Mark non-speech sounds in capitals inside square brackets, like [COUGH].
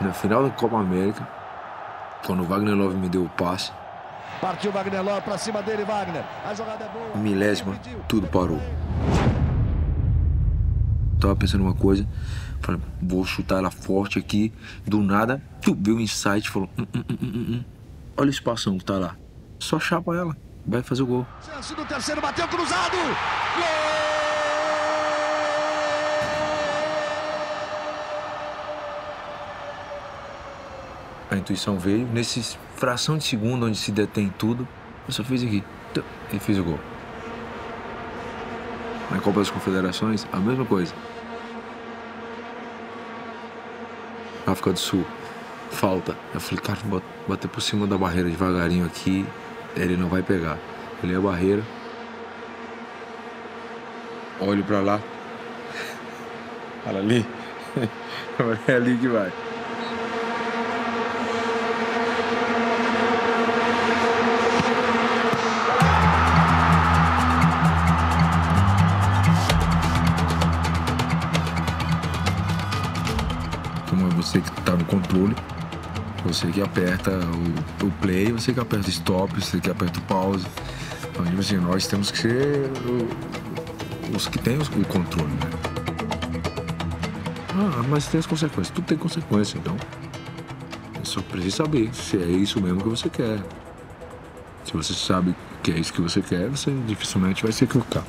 Na final da Copa América, quando o Wagner Love me deu o passe. Partiu Wagner Love pra cima dele, Wagner. A jogada é boa. Milésima, tudo parou. Tava pensando uma coisa, falei, vou chutar ela forte aqui. Do nada, tu viu o insight falou: hum, hum, hum, hum, hum. olha o espação que tá lá. Só chapa ela, vai fazer o gol. Chance do terceiro, bateu cruzado. Gol! A intuição veio, nesse fração de segundo onde se detém tudo, eu só fiz aqui. E fiz o gol. Na Copa das Confederações, a mesma coisa. África do Sul, falta. Eu falei, cara, bater por cima da barreira devagarinho aqui, ele não vai pegar. Olhei a barreira, olho pra lá. [LAUGHS] [LAUGHS] Olha ali. É ali que vai. É você que está no controle, você que aperta o, o, play, você que aperta o stop, você que aperta o pause. Então, tipo assim, nós temos que ser os que têm o controle, né? Ah, mas tem as consequências. Tudo tem consequência, então. Só precisa saber se é isso mesmo que você quer. Se você sabe que é isso que você quer, você dificilmente vai se equivocar.